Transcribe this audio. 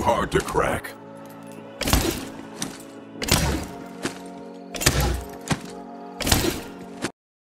too hard to crack.